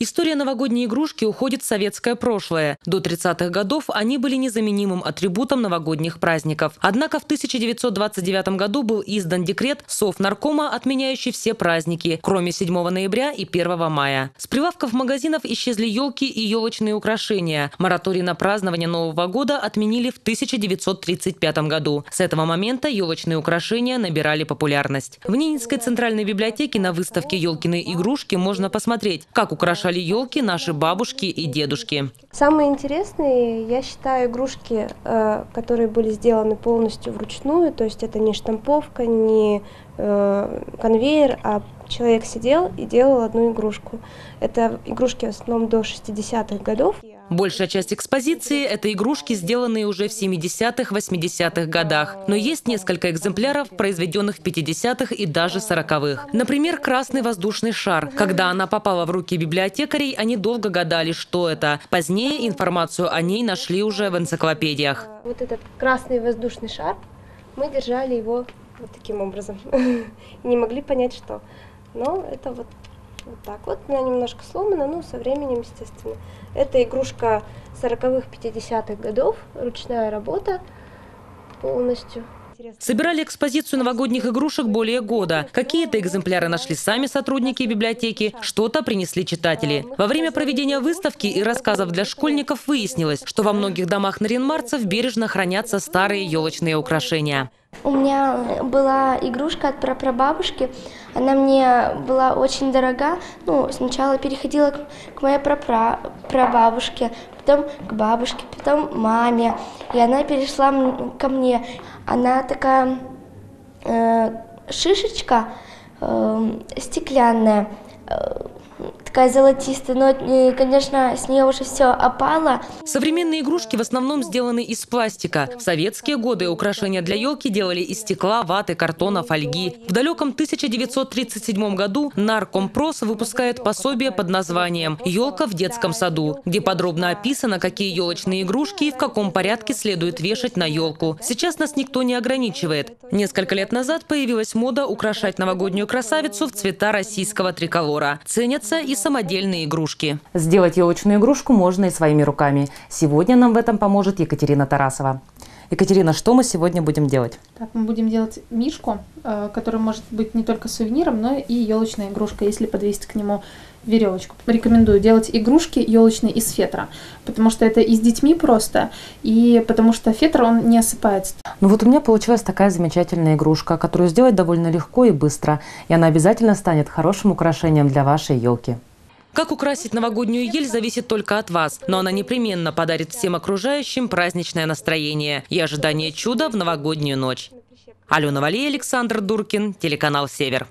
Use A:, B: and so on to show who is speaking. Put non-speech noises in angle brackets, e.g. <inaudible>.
A: История новогодней игрушки уходит в советское прошлое. До 30-х годов они были незаменимым атрибутом новогодних праздников. Однако в 1929 году был издан декрет Совнаркома, отменяющий все праздники, кроме 7 ноября и 1 мая. С прилавков магазинов исчезли елки и елочные украшения. Мораторий на празднование Нового года отменили в 1935 году. С этого момента елочные украшения набирали популярность. В Ненецкой центральной библиотеке на выставке «Елкины игрушки» можно посмотреть, как украшать украшали елки наши бабушки и дедушки.
B: Самые интересные, я считаю, игрушки, э, которые были сделаны полностью вручную, то есть это не штамповка, не э, конвейер, а человек сидел и делал одну игрушку. Это игрушки в основном до 60-х годов.
A: Большая часть экспозиции – это игрушки, сделанные уже в 70-х, 80-х годах. Но есть несколько экземпляров, произведенных в 50-х и даже 40-х. Например, красный воздушный шар. Когда она попала в руки библиотекарей, они долго гадали, что это. Позднее информацию о ней нашли уже в энциклопедиях.
B: Вот этот красный воздушный шар, мы держали его вот таким образом. <laughs> Не могли понять, что. Но это вот вот так вот. Она немножко сломана, но со временем, естественно. Это игрушка 40-х, 50-х годов, ручная работа полностью.
A: Собирали экспозицию новогодних игрушек более года. Какие-то экземпляры нашли сами сотрудники библиотеки, что-то принесли читатели. Во время проведения выставки и рассказов для школьников выяснилось, что во многих домах наринмарцев бережно хранятся старые елочные украшения.
C: У меня была игрушка от прапрабабушки. Она мне была очень дорога. Ну, сначала переходила к, к моей прапра, прабабушке, потом к бабушке, потом маме. И она перешла ко мне. Она такая э, шишечка э, стеклянная. Такая золотистая, но, э, конечно, с нее уже все опало.
A: Современные игрушки в основном сделаны из пластика. В советские годы украшения для елки делали из стекла, ваты, картона, фольги. В далеком 1937 году Наркомпрос выпускает пособие под названием «Елка в детском саду», где подробно описано, какие елочные игрушки и в каком порядке следует вешать на елку. Сейчас нас никто не ограничивает. Несколько лет назад появилась мода украшать новогоднюю красавицу в цвета российского триколора. Ценятся и самодельные игрушки. Сделать елочную игрушку можно и своими руками. Сегодня нам в этом поможет Екатерина Тарасова. Екатерина, что мы сегодня будем делать?
D: Так, мы будем делать мишку, э, который может быть не только сувениром, но и елочная игрушка, если подвесить к нему веревочку. Рекомендую делать игрушки елочные из фетра, потому что это и с детьми просто, и потому что фетр, он не осыпается.
A: Ну вот у меня получилась такая замечательная игрушка, которую сделать довольно легко и быстро, и она обязательно станет хорошим украшением для вашей елки. Как украсить новогоднюю ель зависит только от вас, но она непременно подарит всем окружающим праздничное настроение и ожидание чуда в новогоднюю ночь. Алена Валей, Александр Дуркин, телеканал «Север».